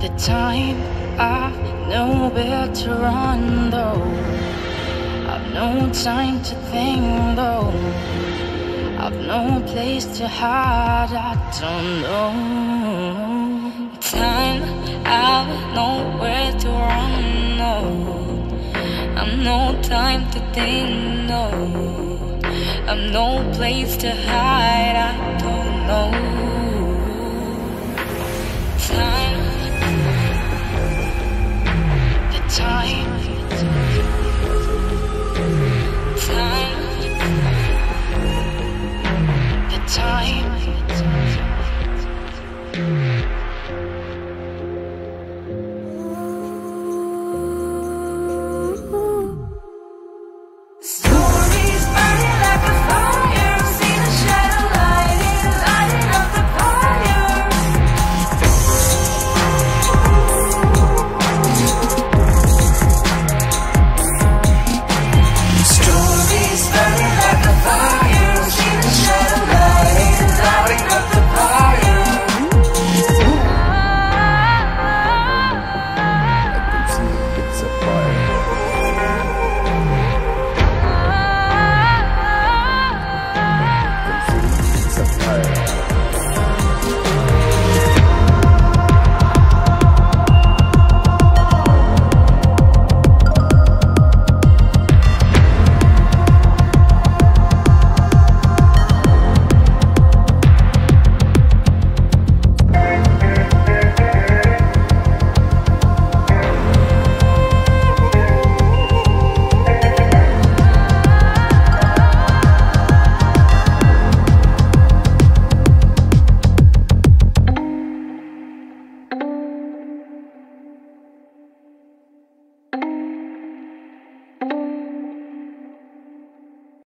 the time I've nowhere to run though. I've no time to think though. I've no place to hide, I don't know. Time, I've nowhere to run, no. I've no time to think, no. I've no place to hide. time.